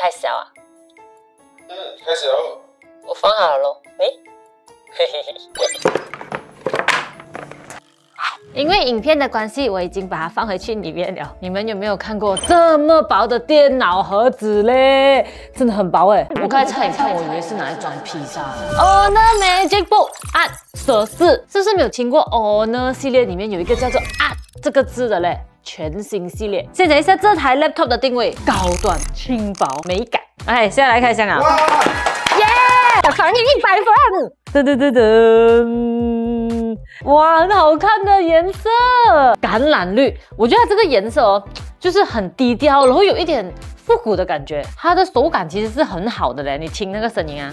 开始啊？嗯，开始喽。我放好了咯。诶，嘿嘿嘿。因为影片的关系，我已经把它放回去里面了。你们有没有看过这么薄的电脑盒子嘞？真的很薄哎！我刚才差点看，我以为是拿来装披萨。Honor Magic Book 啊，蛇四，是不是没有听过 Honor 系列里面有一个叫做按这个字的嘞？全新系列。先讲一下这台 laptop 的定位：高端、轻薄、美感。哎，现在来开箱啊！耶，防御一百分！噔噔噔噔，哇，很好看的颜色，橄榄绿。我觉得它这个颜色哦，就是很低调，然后有一点复古的感觉。它的手感其实是很好的嘞，你听那个声音啊。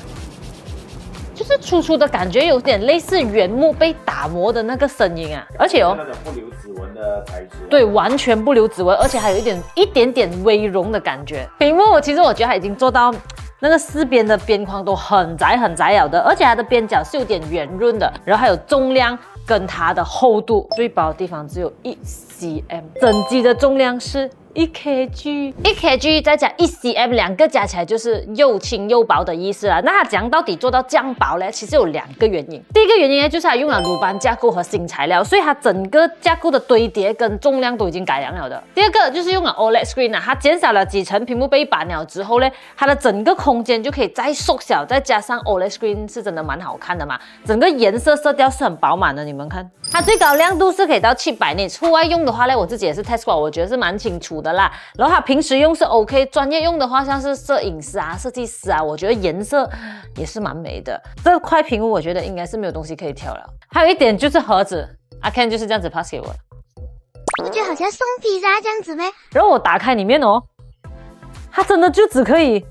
就是粗粗的感觉，有点类似原木被打磨的那个声音啊，而且哦，那种不留指纹的材质，对，完全不留指纹，而且还有一点一点点微绒的感觉。屏幕我其实我觉得它已经做到那个四边的边框都很窄很窄了的，而且它的边角是有点圆润的，然后还有重量跟它的厚度，最薄的地方只有一 cm，整机的重量是。一 kg，一 kg 再加一 cm，两个加起来就是又轻又薄的意思了。那它怎样到底做到这样薄呢？其实有两个原因。第一个原因呢，就是它用了鲁班架构和新材料，所以它整个架构的堆叠跟重量都已经改良了的。第二个就是用了 OLED screen 啊，它减少了几层屏幕被拔了之后呢，它的整个空间就可以再缩小，再加上 OLED screen 是真的蛮好看的嘛。整个颜色色调是很饱满的，你们看，它最高亮度是可以到七百尼，户外用的话呢，我自己也是 test 过，我觉得是蛮清楚。的的啦，然后它平时用是 OK，专业用的话像是摄影师啊、设计师啊，我觉得颜色也是蛮美的。这块屏幕我觉得应该是没有东西可以挑了。还有一点就是盒子，阿 Ken 就是这样子 pass 给我的。不就好像送披萨这样子咩？然后我打开里面哦，它真的就只可以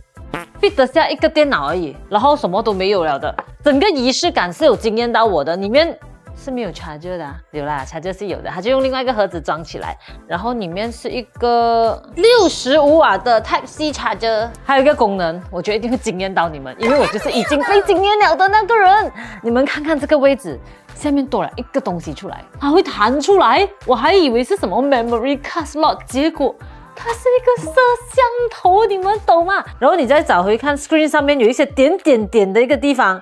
fit 得下一个电脑而已，然后什么都没有了的。整个仪式感是有惊艳到我的，里面。是没有 charger 的，有啦，charger 是有的，它就用另外一个盒子装起来，然后里面是一个六十五瓦的 Type C charger，还有一个功能，我觉得一定会惊艳到你们，因为我就是已经被惊艳了的那个人。你们看看这个位置，下面多了一个东西出来，它会弹出来，我还以为是什么 memory card slot，结果它是一个摄像头，你们懂吗？然后你再找回看 screen 上面有一些点点点的一个地方，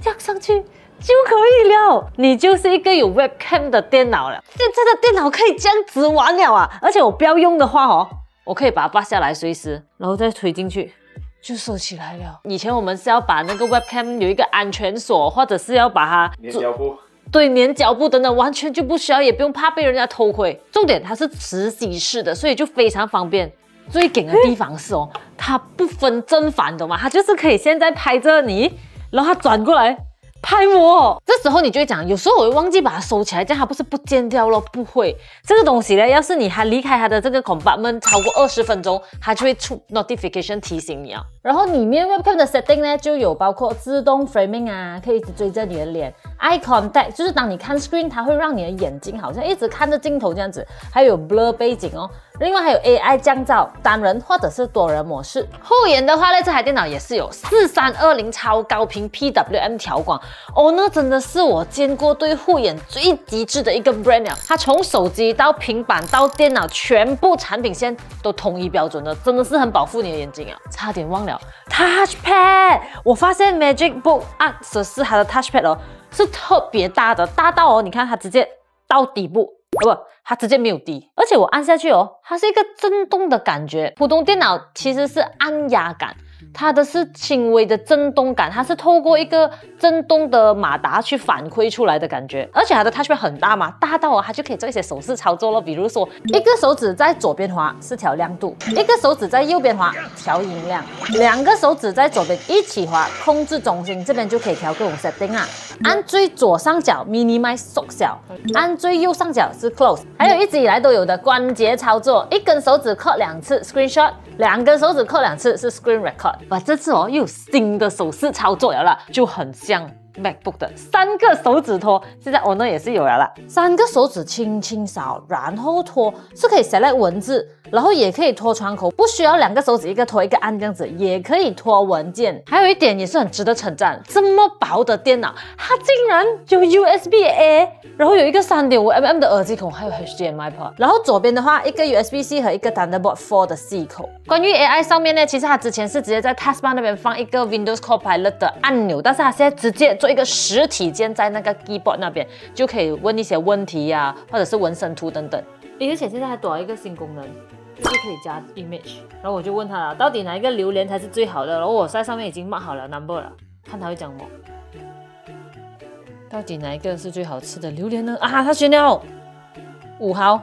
这样上去。就可以了，你就是一个有 webcam 的电脑了。现在的电脑可以这样子玩了啊！而且我不要用的话哦，我可以把它拔下来随时，然后再推进去，就收起来了。以前我们是要把那个 webcam 有一个安全锁，或者是要把它粘胶布，对，粘胶布等等，完全就不需要，也不用怕被人家偷窥。重点它是磁吸式的，所以就非常方便。最顶的地方是哦，它不分正反，懂吗？它就是可以现在拍着你，然后它转过来。拍我，这时候你就会讲，有时候我会忘记把它收起来，这样它不是不见掉了？不会，这个东西呢，要是你还离开它的这个 compartment 超过二十分钟，它就会出 notification 提醒你啊。然后里面 webcam 的 setting 呢，就有包括自动 framing 啊，可以一直追着你的脸；eye contact 就是当你看 screen，它会让你的眼睛好像一直看着镜头这样子；还有 blur 背景哦。另外还有 AI 降噪，单人或者是多人模式。护眼的话呢，这台电脑也是有四三二零超高频 PWM 调光。哦，那真的是我见过对护眼最极致的一个 brand 了。它从手机到平板到电脑，全部产品线都统一标准的，真的是很保护你的眼睛啊！差点忘了 Touchpad，我发现 Magic Book 啊，十四它的 Touchpad 哦是特别大的，大到哦，你看它直接到底部。哦不，它直接没有滴，而且我按下去哦，它是一个震动的感觉。普通电脑其实是按压感。它的是轻微的震动感，它是透过一个震动的马达去反馈出来的感觉，而且它的 touchpad 很大嘛，大到，它就可以做一些手势操作了，比如说一个手指在左边滑是调亮度，一个手指在右边滑调音量，两个手指在左边一起滑控制中心，这边就可以调各种 setting 啊。按最左上角 minimize 缩小，按最右上角是 close，还有一直以来都有的关节操作，一根手指扣两次 screenshot。两根手指扣两次是 screen record，哇，这次哦又有新的手势操作了啦，就很像 MacBook 的三个手指托，现在欧呢也是有了啦。三个手指轻轻扫，然后拖是可以 select 文字，然后也可以拖窗口，不需要两个手指一个拖一个按这样子，也可以拖文件。还有一点也是很值得称赞，这么薄的电脑，它竟然有 USB A，然后有一个三点五 mm 的耳机孔，还有 HDMI port。然后左边的话，一个 USB C 和一个 Thunderbolt 4的 C 口。关于 AI 上面呢，其实它之前是直接在 Taskbar 那边放一个 Windows Copilot 的按钮，但是它现在直接做一个实体键在那个 keyboard 那边，就可以问一些问题呀、或者是纹身图等等。而且现在还多了一个新功能，就是可以加 image。然后我就问他了，到底哪一个榴莲才是最好的？然后我在上面已经 mark 好了 number 了，看他会讲什么。到底哪一个是最好吃的榴莲呢？啊，他选了五号，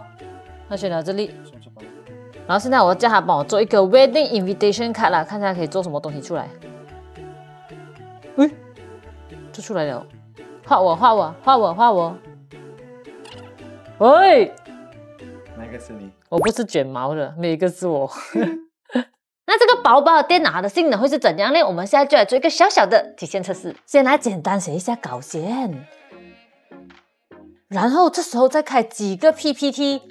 他选了这里。然后现在我叫他帮我做一个 wedding invitation card 啦，看一下可以做什么东西出来。喂，做出来了，画我画我画我画我。喂，哪个是你？我不是卷毛的，每一个是我。那这个薄薄的电脑它的性能会是怎样呢？我们现在就来做一个小小的体现测试。先来简单写一下稿件，然后这时候再开几个 PPT，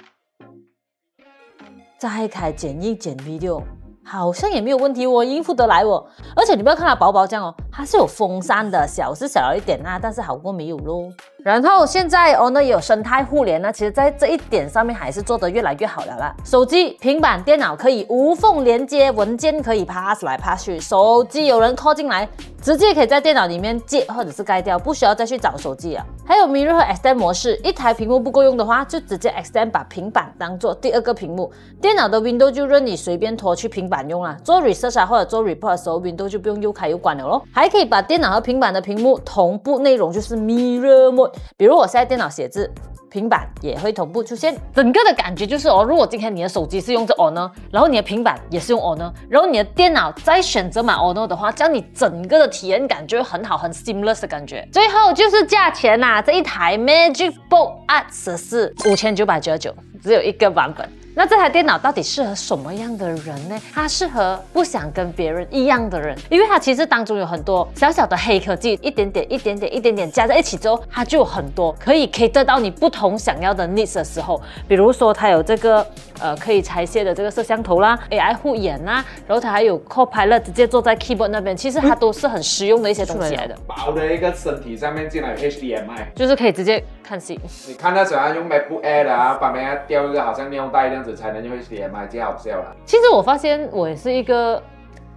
再开剪映剪 video，好像也没有问题，哦应付得来哦。而且你不要看它薄薄这样哦，它是有风扇的，小是小了一点啊，但是好过没有咯。然后现在哦呢也有生态互联呢，其实在这一点上面还是做得越来越好了啦。手机、平板电脑可以无缝连接，文件可以 pass 来 pass 去，手机有人 call 进来，直接可以在电脑里面接或者是盖掉，不需要再去找手机啊。还有 Mirror 和 Extend 模式，一台屏幕不够用的话，就直接 Extend 把平板当做第二个屏幕，电脑的 Window 就任你随便拖去平板用啦。做 research 啊或者做 report 的时候，Window 就不用又开又关了咯。还还可以把电脑和平板的屏幕同步内容，就是 Mirror Mode。比如我现在电脑写字。平板也会同步出现，整个的感觉就是哦，如果今天你的手机是用这 Honor，然后你的平板也是用 Honor，然后你的电脑再选择买 Honor 的话，这样你整个的体验感就会很好，很 seamless 的感觉。最后就是价钱啦、这一台 Magic Book Art 十四五千九百九十九，只有一个版本。那这台电脑到底适合什么样的人呢？它适合不想跟别人一样的人，因为它其实当中有很多小小的黑科技，一点点、一点点、一点点加在一起之后，它就有很多可以 cater 到你不同想要的 needs 的时候。比如说它有这个呃可以拆卸的这个摄像头啦，AI 护眼啦，然后它还有 Copilot 直接坐在 keyboard 那边，其实它都是很实用的一些东西来的，薄的一个身体上面竟然有 HDMI，就是可以直接看戏。你看它怎样用 MacBook Air 的啊，旁边要吊一个好像尿袋一样子才能用 HDMI，这好笑了。其实我发现我也是一个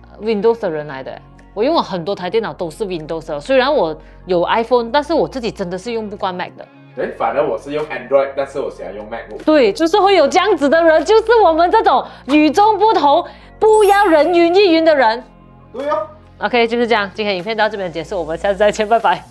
呃 Windows 的人来的，我用了很多台电脑都是 Windows 的。虽然我有 iPhone，但是我自己真的是用不惯 Mac 的。对，反正我是用 Android，但是我喜欢用 MacBook。对，就是会有这样子的人，就是我们这种与众不同、不要人云亦云的人。对哦。OK，就是这样，今天影片到这边结束，我们下次再见，拜拜。